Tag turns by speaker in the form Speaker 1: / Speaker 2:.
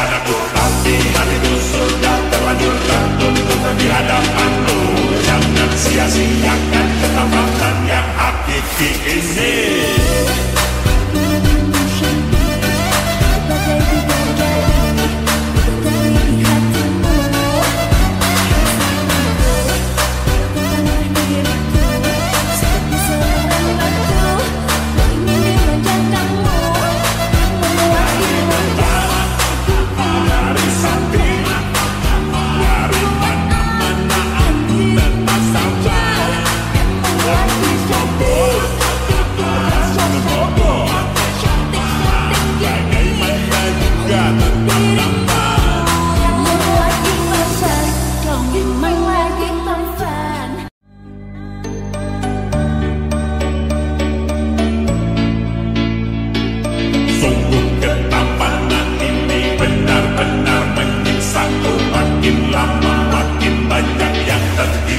Speaker 1: para gostar. lama makin banyak yang terjadi.